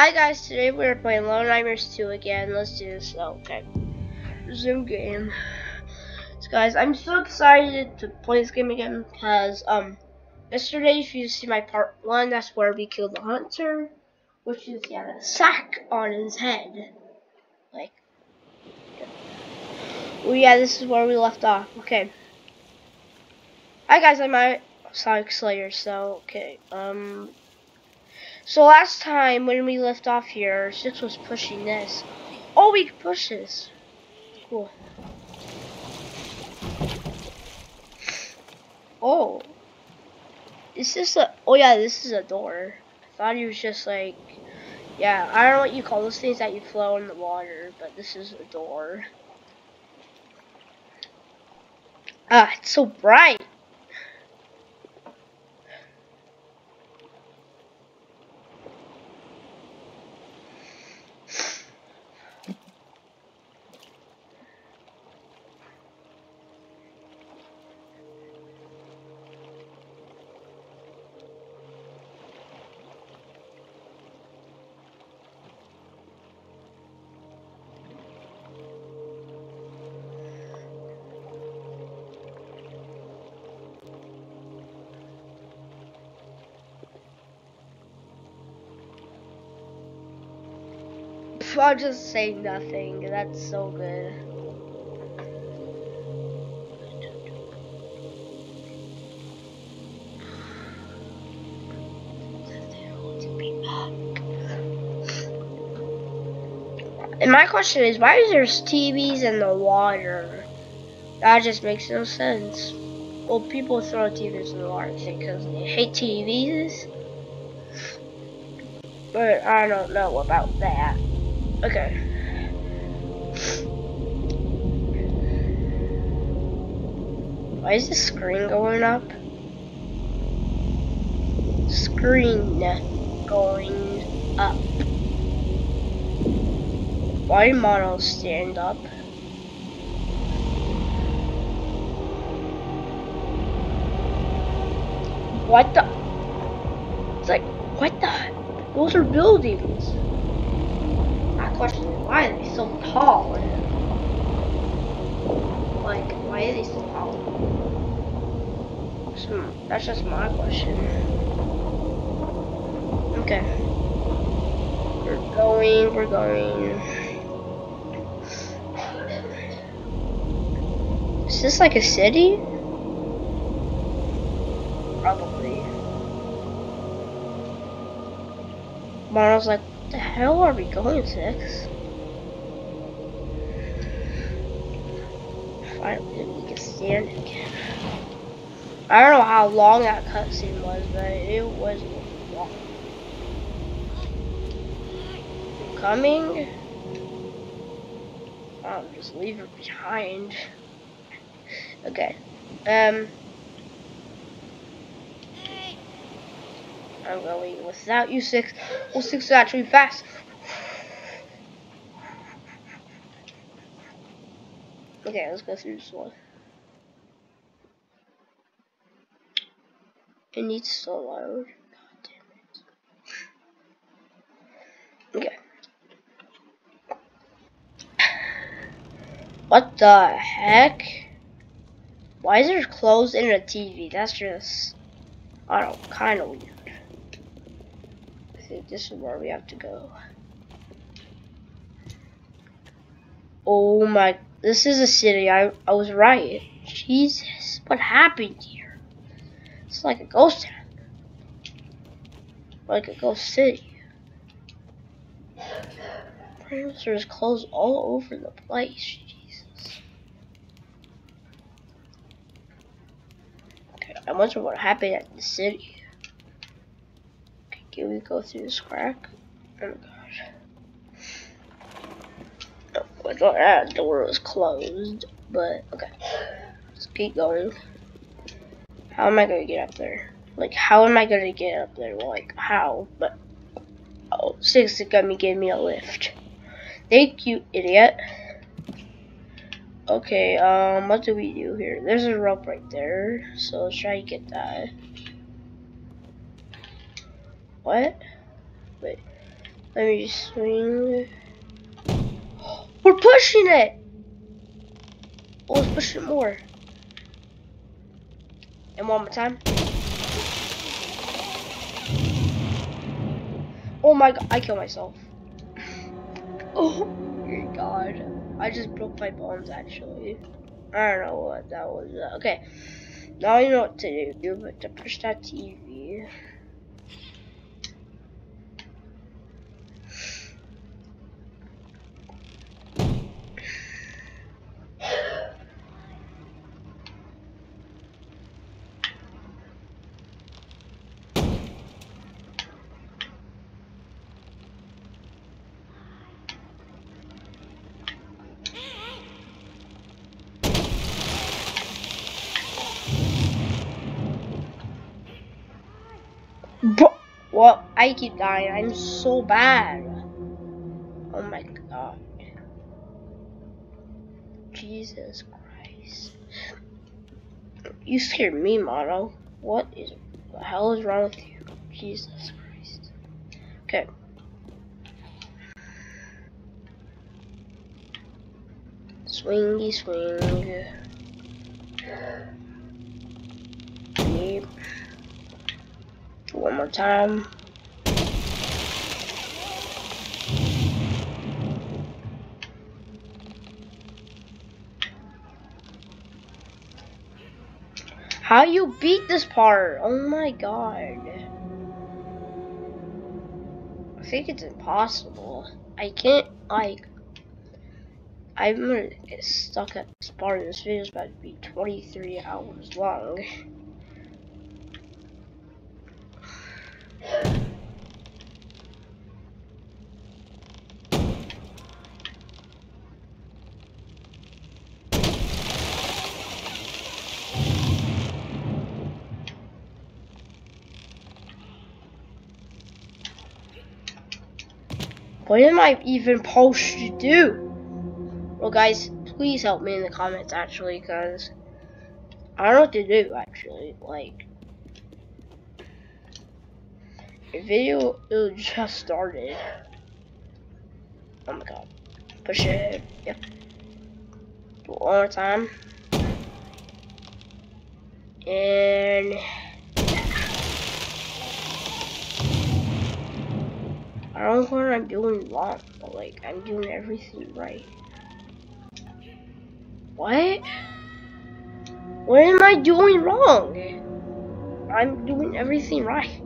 Hi guys, today we're playing Little Nightmares 2 again. Let's do this. Oh, okay. Zoom game. So guys, I'm so excited to play this game again because um yesterday if you see my part one, that's where we killed the hunter, which is yeah the sack on his head. Like Oh yeah, this is where we left off. Okay. Hi guys, I'm Sonic Slayer, so okay. Um so last time when we left off here, Six was pushing this. Oh, we can push this. Cool. Oh. Is this a, oh yeah, this is a door. I thought he was just like, yeah, I don't know what you call those things that you flow in the water, but this is a door. Ah, it's so bright. I'll just say nothing. That's so good. And my question is, why is there TVs in the water? That just makes no sense. Well, people throw TVs in the water because they hate TVs. But I don't know about that. Okay. Why is the screen going up? Screen going up. Why models stand up? What the? It's like, what the? Those are buildings question is, why are they so tall? Like, why are they so tall? Hmm, that's just my question. Okay. We're going, we're going. Is this like a city? Probably. Mono's like, the hell are we going, Six? Finally, we can stand again. I don't know how long that cutscene was, but it was long. Coming? I'll just leave her behind. Okay. Um. I'm going without you six. Well, six is actually fast. Okay, let's go through this one. It needs to load. God damn it. Okay. What the heck? Why is there clothes in a TV? That's just, I don't kind of weird this is where we have to go. Oh my, this is a city. I, I was right. Jesus, what happened here? It's like a ghost town. Like a ghost city. There's clothes all over the place. Jesus. Okay, I wonder what happened at the city. We go through this crack? Oh my. Oh, I thought that door was closed, but okay. Let's keep going. How am I gonna get up there? Like, how am I gonna get up there? Like, how? But, oh, Six is gonna give me a lift. Thank you, idiot. Okay, um, what do we do here? There's a rope right there, so let's try to get that. What? Wait. Let me swing. We're pushing it! Oh, let's push it more. And one more time. Oh my god, I killed myself. Oh my god. I just broke my bones actually. I don't know what that was. Okay. Now you know what to do, but to push that TV. Bro, well, I keep dying. I'm so bad. Oh my god. Jesus Christ. You scared me, Mono. What is the hell is wrong with you? Jesus Christ. Okay. Swingy swing. Beep. One more time. How you beat this part? Oh my god. I think it's impossible. I can't, like, I'm stuck at this part. This video is about to be 23 hours long. What am I even supposed to do? Well, guys, please help me in the comments, actually, because I don't know what to do, actually. Like, the video just started. Oh my god. Push it. Yep. Do it one more time. And I don't know what I'm doing wrong, but like I'm doing everything right. What? What am I doing wrong? I'm doing everything right.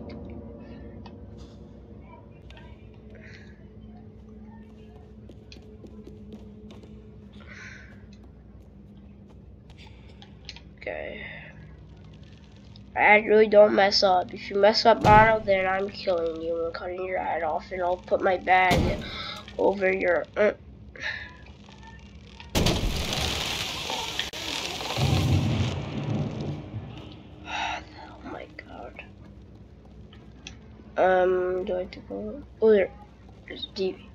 I really don't mess up. If you mess up, Mono, then I'm killing you and cutting your head off, and I'll put my bag over your. Uh. oh my god. Um, do I have to go? Oh, there. There's TV.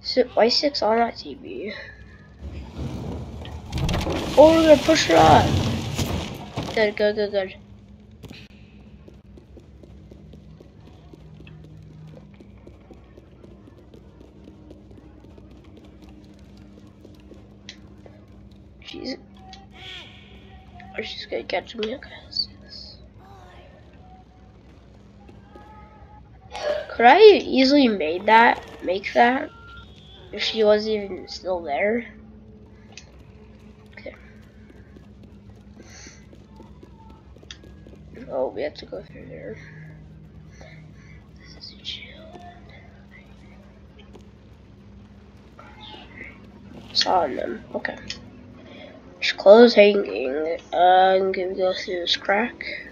So, why six on that TV? Oh, we're gonna push her up. Good, good, good, good. She's. Oh, she's gonna catch me. Okay. Could I easily made that, make that, if she wasn't even still there? Oh, we have to go through there. This is a chill. Saw them. Okay. Just clothes hanging. Uh, I'm gonna go through this crack.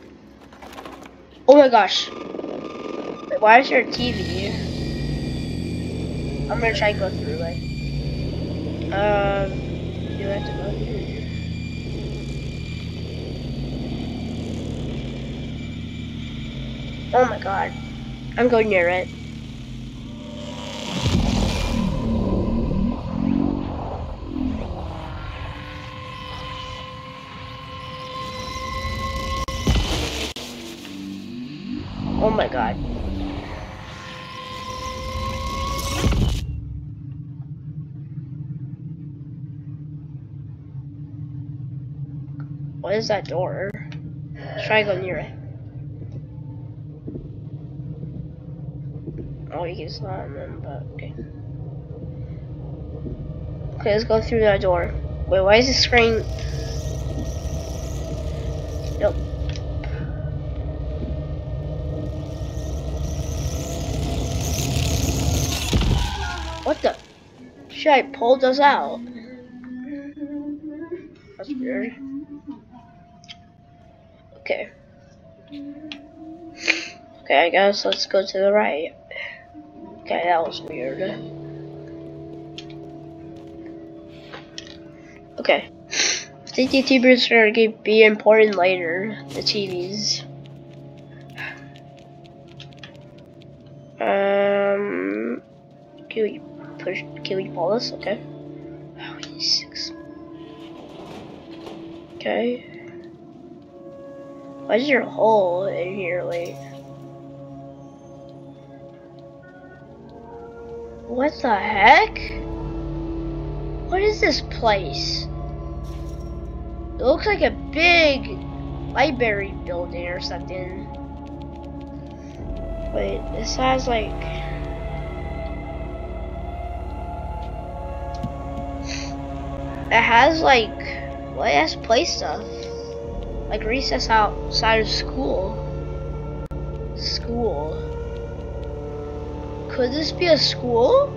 Oh my gosh. Wait, why is there a TV? I'm gonna try to go through it. Um, do I have to go through? Oh my god. I'm going near it. Oh my god. What is that door? Let's try to go near it. Oh, he's not in them, but okay. Okay, let's go through that door. Wait, why is the screen? Nope. What the? Shit, pulled us out. That's weird. Okay. Okay, I guess let's go to the right. Okay, that was weird. Okay. The TVs are gonna be important later. The TVs. Um, can we push? Can we pull this? Okay. Oh, six. Okay. Why is there a hole in here, like? What the heck? What is this place? It looks like a big library building or something. Wait, this has like... It has like... What well, has play stuff? Like recess outside of school. School. Could this be a school?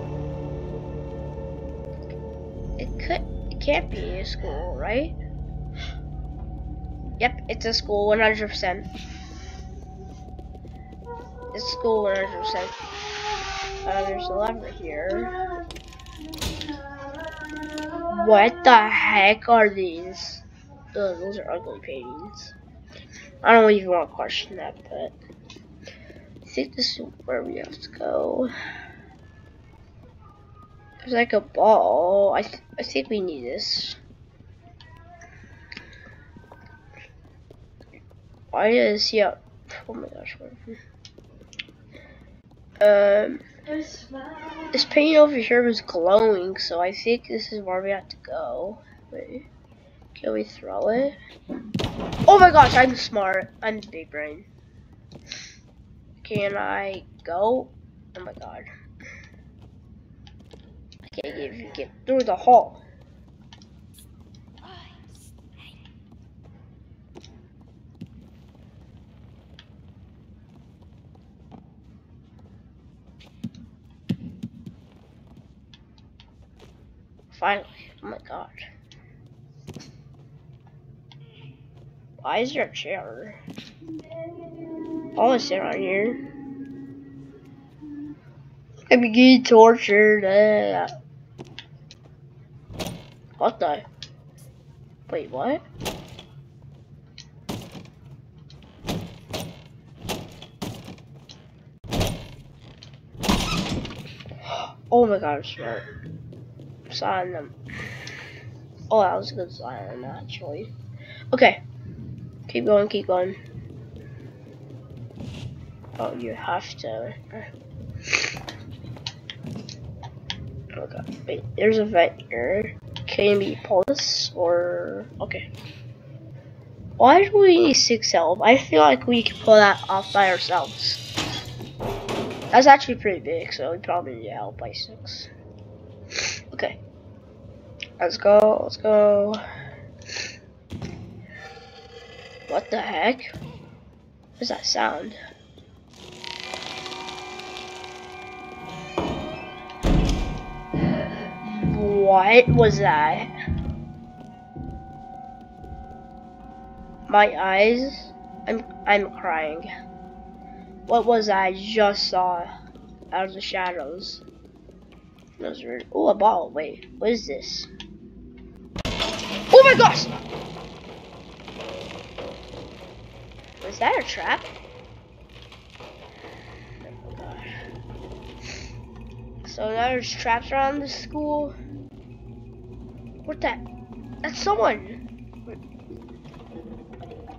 It could. It can't be a school, right? Yep, it's a school, 100%. It's school, 100%. Uh, there's a lever here. What the heck are these? Ugh, those are ugly paintings. I don't even want to question that, but think this is where we have to go. There's like a ball. I, th I think we need this. Why is he up? Oh my gosh. Um, this paint over here was glowing, so I think this is where we have to go. Wait, can we throw it? Oh my gosh, I'm smart. I'm big brain. Can I go? Oh my god. I can't even get through the hall. Finally. Oh my god. Why is your chair? Want to sit on here. I'm getting tortured. Uh, what the? Wait, what? Oh my god, I'm smart. Sign them. Oh, that was a good sign, actually. Okay. Keep going, keep going. Oh, you have to. Oh okay, wait, there's a vent here. Can we pull this or okay? Why do we need six help? I feel like we can pull that off by ourselves. That's actually pretty big, so we probably need help by six. Okay. Let's go, let's go. What the heck? What's that sound? What was that? My eyes? I'm I'm crying. What was I just saw out of the shadows? Those were oh a ball. Wait, what is this? Oh my gosh! Was that a trap? So now there's traps around the school. What that? That's someone.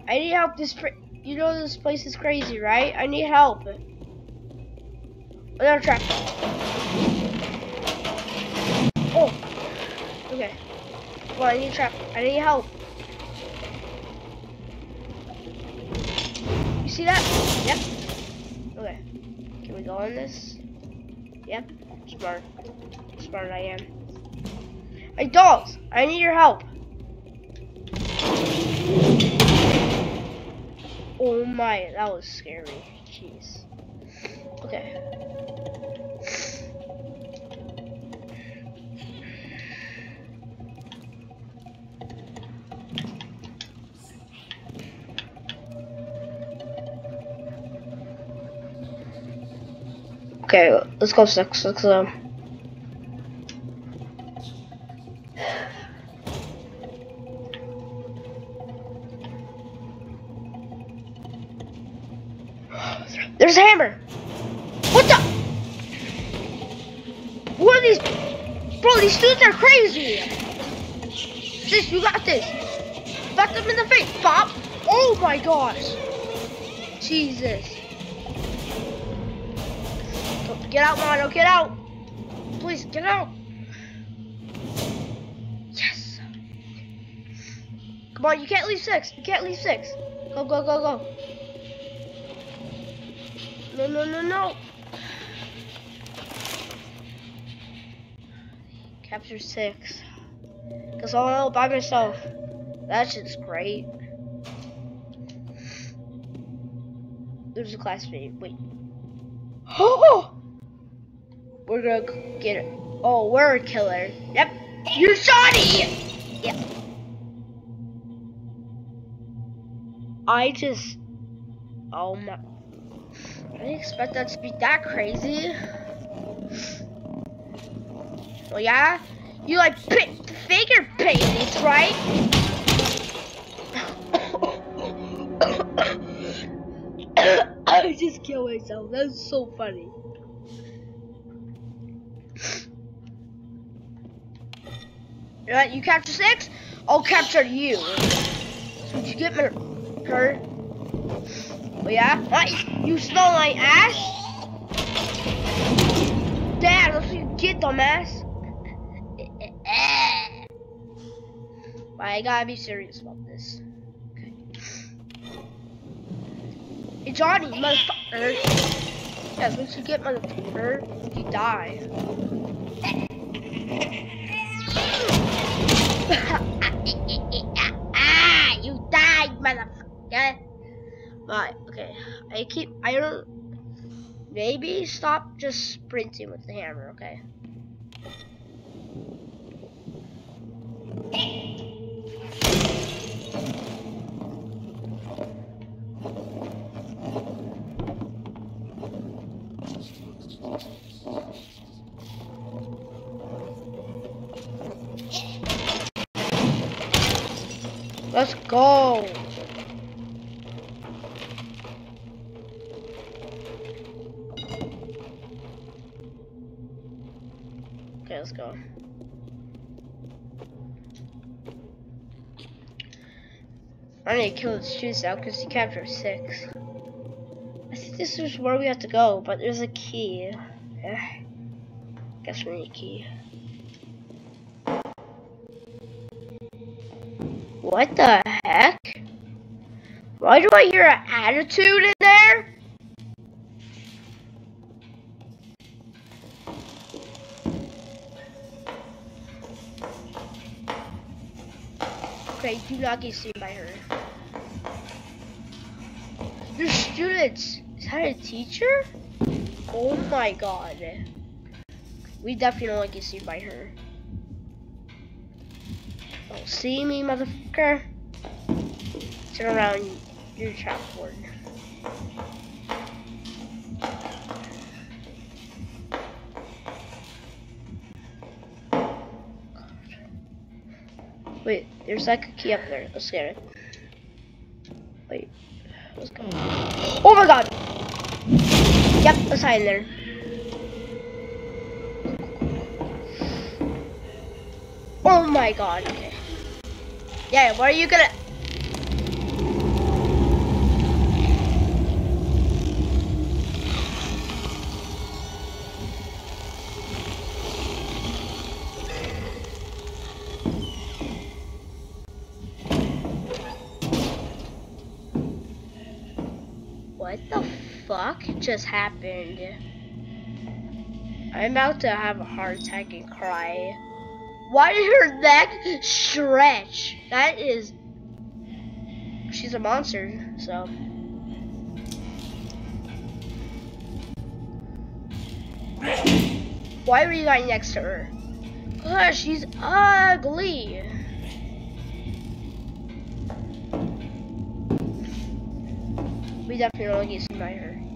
I need help. This, you know, this place is crazy, right? I need help. Another trap. Oh. Okay. Well, I need a trap. I need help. You see that? Yep. Okay. Can we go on this? Yep. Smart. Smart I am. Hey, dolls! I need your help. Oh my, that was scary. Jeez. Okay. Okay, let's go six. Let's um. There's a hammer. What the? What are these? Bro, these dudes are crazy. Sis, you got this. Back them in the face, Pop. Oh my gosh. Jesus. Get out, Mono, get out! Please, get out! Come on, you can't leave six. You can't leave six. Go, go, go, go. No, no, no, no. Capture six. Cause I'm all by myself. That shit's great. There's a classmate. Wait. Oh! We're gonna get it. Oh, we're a killer. Yep. You're Johnny! Yep. I just. Oh my. I didn't expect that to be that crazy. Well, yeah? You like figure paintings, right? I just killed myself. That's so funny. Right, you capture six, I'll capture you. So you get me hurt. Oh yeah? Right, you smell my ass? Dad, what you get, dumbass. I gotta be serious about this. Okay. Hey Johnny, motherfucker. Yes, once you get motherfucker, you die. ah, you died, motherfucker. Right, okay. I keep, I don't, maybe stop just sprinting with the hammer, okay? Let's go. I need to kill the students out because he captured six. I think this is where we have to go, but there's a key. Yeah. Guess we need a key. What the heck? Why do I hear an attitude in there? Okay, do not get seen by her. Your students. Is that a teacher? Oh my god. We definitely don't want to get seen by her. Don't see me, motherfucker. Turn around, your trap board. Wait, there's like a key up there. Let's get it. Wait. Oh my god! Yep, hide in there. Oh my god, okay. Yeah, what are you gonna... just happened? I'm about to have a heart attack and cry. Why did her neck stretch? That is... She's a monster, so... Why are you lying next to her? Cause she's ugly. We definitely don't get by her.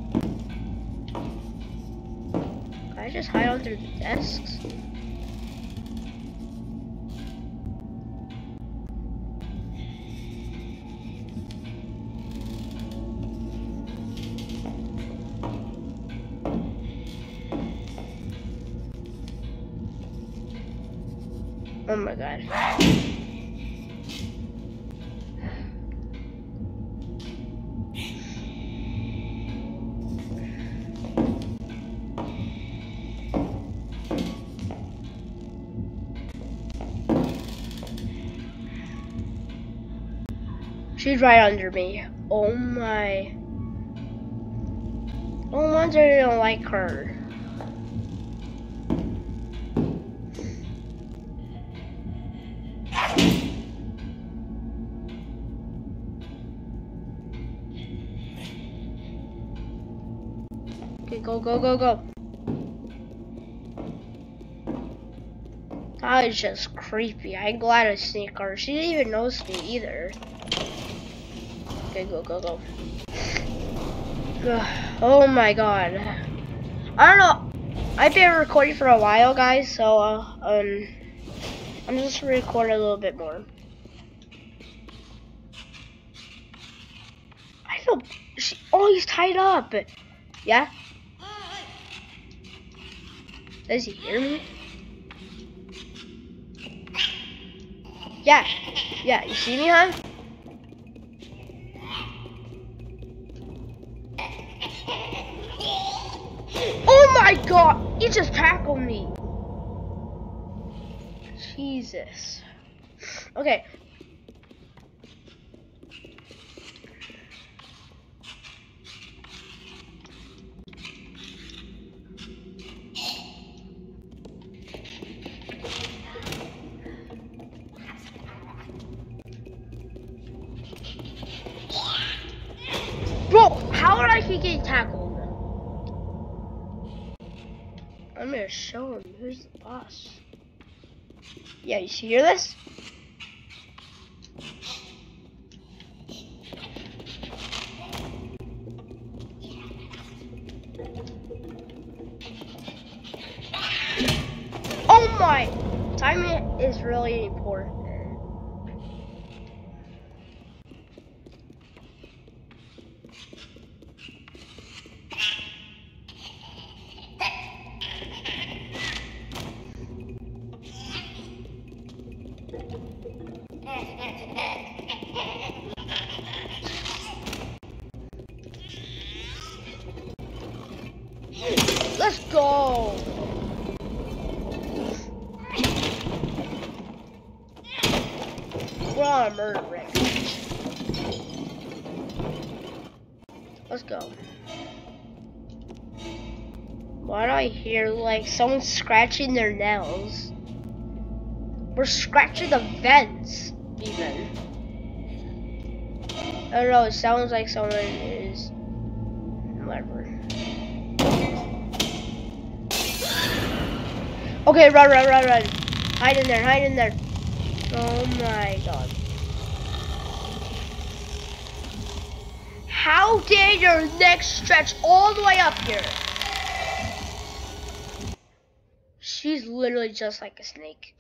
I just hide under the desks? Oh my god. Right under me. Oh my. Oh, no wonder I don't like her. Okay, go, go, go, go. That is just creepy. I'm glad I sneak her. She didn't even notice me either. Okay, go, go, go. Oh my god. I don't know. I've been recording for a while, guys, so, uh, um, I'm just gonna a little bit more. I feel, she, oh, he's tied up. Yeah? Does he hear me? Yeah. Yeah, you see me, huh? My god! He just tackled me. Jesus. Okay. Yeah, you hear this? Oh my! Timing is really important. Like someone scratching their nails? We're scratching the vents, even. I don't know, it sounds like someone is whatever. Okay, run, run, run, run. Hide in there, hide in there. Oh my god. How dare your neck stretch all the way up here? She's literally just like a snake.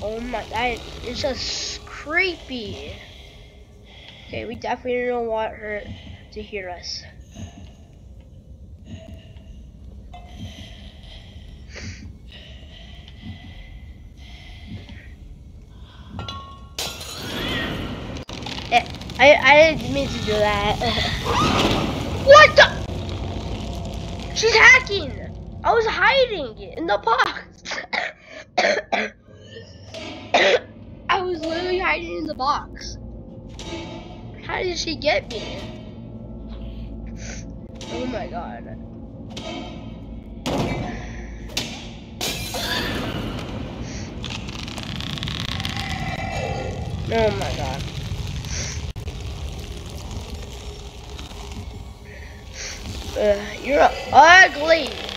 Oh my, that is just creepy. Okay, we definitely don't want her to hear us. Eh, I, I didn't mean to do that. what the? She's hacking! I was hiding in the box. I was literally hiding in the box. How did she get me? Oh my god. Oh my god. Uh, you're ugly.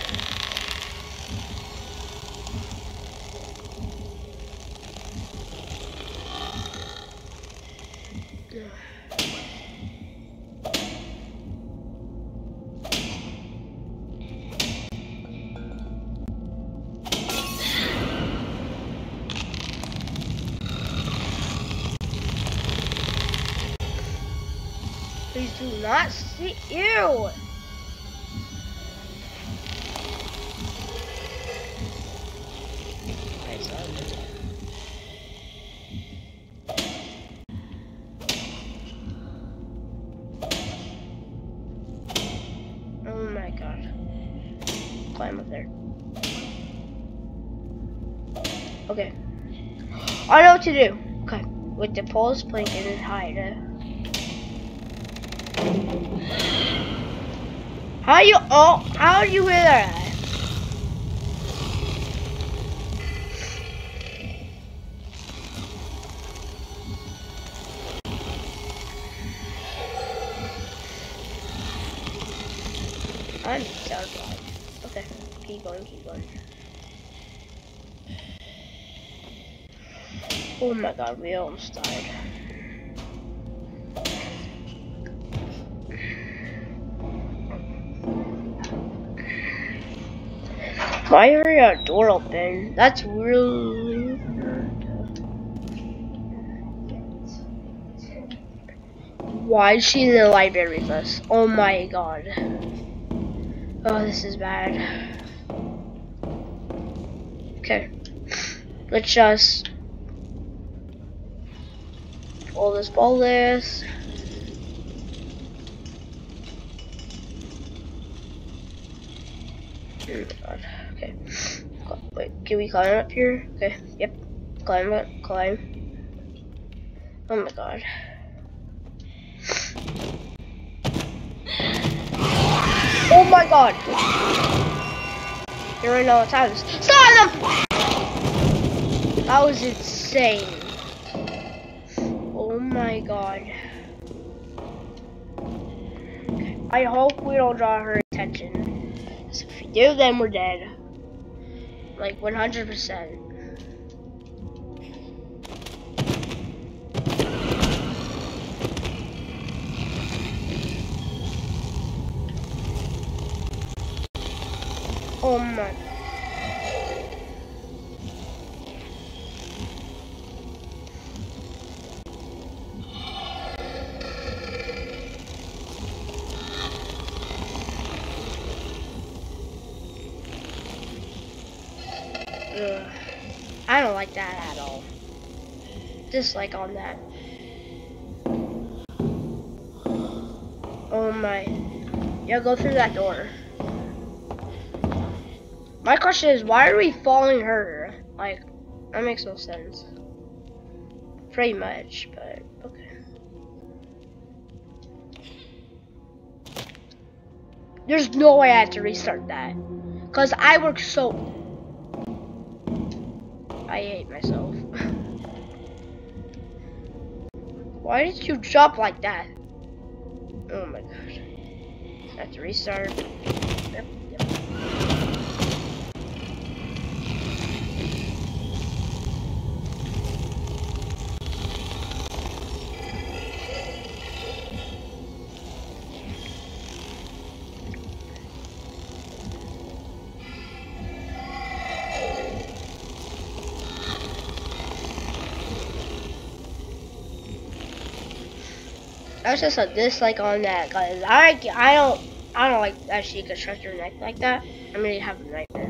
Climb up there. Okay. I know what to do. Okay. With the pulse plank and then hide. Uh. How you oh how are you with that? Going. Oh my god, we almost died. Why are your door open? That's really Why is she in the library with us? Oh my god. Oh, this is bad. Okay. Let's just pull this ball this. Okay. Wait, can we climb up here? Okay. Yep. Climb up. Climb. Oh my god. Oh my god! You're in all times. Stop them! That was insane. Oh my god. I hope we don't draw her attention. if we do, then we're dead. Like 100%. Oh. Ugh. I don't like that at all. Dislike on that. Oh my. Yeah, go through that door. My question is, why are we following her? Like, that makes no sense. Pretty much, but okay. There's no way I have to restart that. Because I work so... I hate myself. why did you jump like that? Oh my gosh. I have to restart. That's just a dislike on that, cause I I don't I don't like that she could stretch her neck like that. I'm gonna have nightmares.